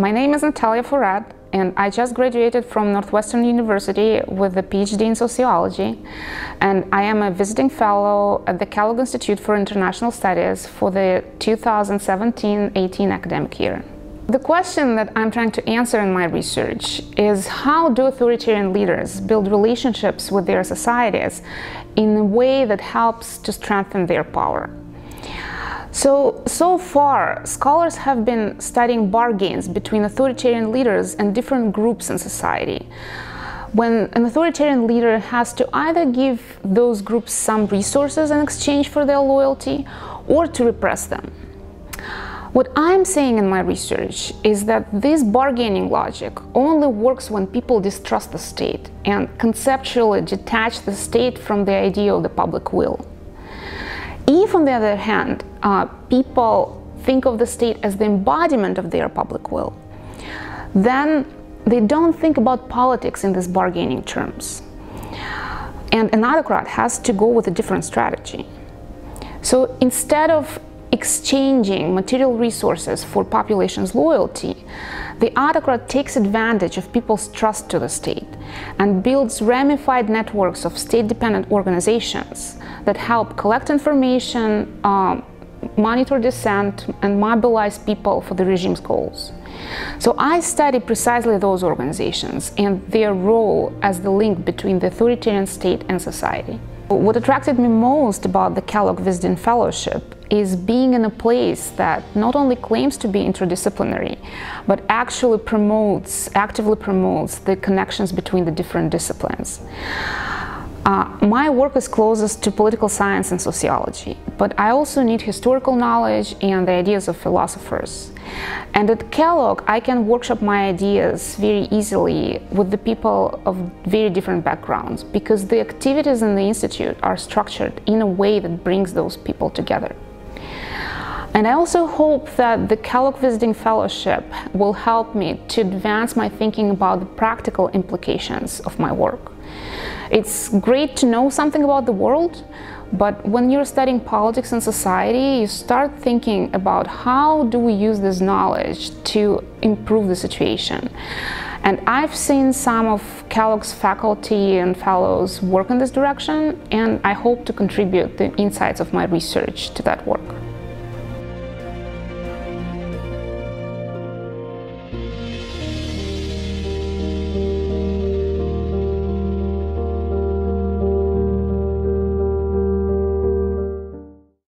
My name is Natalia Forrat, and I just graduated from Northwestern University with a PhD in sociology, and I am a visiting fellow at the Kellogg Institute for International Studies for the 2017-18 academic year. The question that I'm trying to answer in my research is how do authoritarian leaders build relationships with their societies in a way that helps to strengthen their power? So, so far, scholars have been studying bargains between authoritarian leaders and different groups in society. When an authoritarian leader has to either give those groups some resources in exchange for their loyalty or to repress them. What I'm saying in my research is that this bargaining logic only works when people distrust the state and conceptually detach the state from the idea of the public will. If, on the other hand, uh, people think of the state as the embodiment of their public will, then they don't think about politics in these bargaining terms. And an autocrat has to go with a different strategy. So instead of exchanging material resources for population's loyalty, the autocrat takes advantage of people's trust to the state and builds ramified networks of state-dependent organizations that help collect information, um, monitor dissent, and mobilize people for the regime's goals. So I study precisely those organizations and their role as the link between the authoritarian state and society. What attracted me most about the Kellogg Visiting Fellowship is being in a place that not only claims to be interdisciplinary, but actually promotes, actively promotes the connections between the different disciplines. Uh, my work is closest to political science and sociology, but I also need historical knowledge and the ideas of philosophers. And at Kellogg, I can workshop my ideas very easily with the people of very different backgrounds because the activities in the Institute are structured in a way that brings those people together. And I also hope that the Kellogg Visiting Fellowship will help me to advance my thinking about the practical implications of my work. It's great to know something about the world, but when you're studying politics and society, you start thinking about how do we use this knowledge to improve the situation. And I've seen some of Kellogg's faculty and fellows work in this direction, and I hope to contribute the insights of my research to that work.